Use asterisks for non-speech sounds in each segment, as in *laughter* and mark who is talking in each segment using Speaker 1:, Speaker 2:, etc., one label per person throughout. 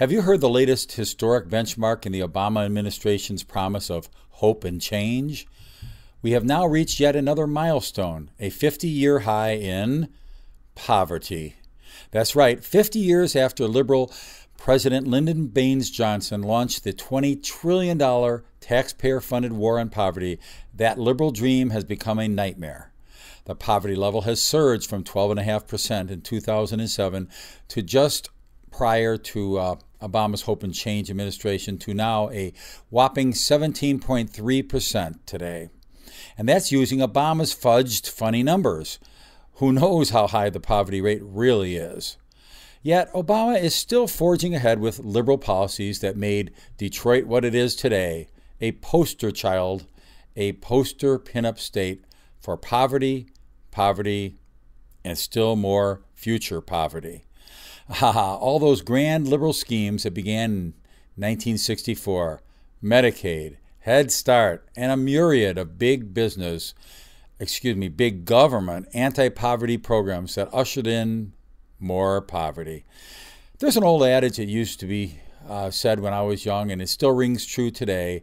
Speaker 1: Have you heard the latest historic benchmark in the Obama administration's promise of hope and change? We have now reached yet another milestone, a 50 year high in poverty. That's right, 50 years after liberal President Lyndon Baines Johnson launched the $20 trillion taxpayer funded war on poverty, that liberal dream has become a nightmare. The poverty level has surged from 12.5% in 2007 to just prior to uh, Obama's Hope and Change administration to now a whopping 17.3% today. And that's using Obama's fudged funny numbers. Who knows how high the poverty rate really is? Yet, Obama is still forging ahead with liberal policies that made Detroit what it is today a poster child, a poster pinup state for poverty, poverty, and still more future poverty. Ha all those grand liberal schemes that began in 1964 Medicaid, Head Start, and a myriad of big business, excuse me, big government anti poverty programs that ushered in more poverty. There's an old adage that used to be uh, said when I was young, and it still rings true today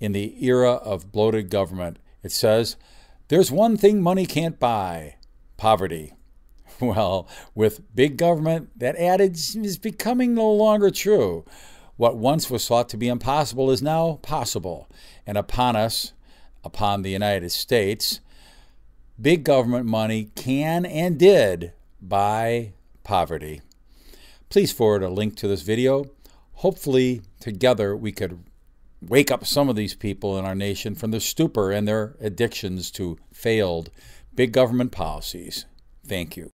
Speaker 1: in the era of bloated government. It says, There's one thing money can't buy poverty. *laughs* Well, with big government, that adage is becoming no longer true. What once was thought to be impossible is now possible. And upon us, upon the United States, big government money can and did buy poverty. Please forward a link to this video. Hopefully, together we could wake up some of these people in our nation from their stupor and their addictions to failed big government policies. Thank you.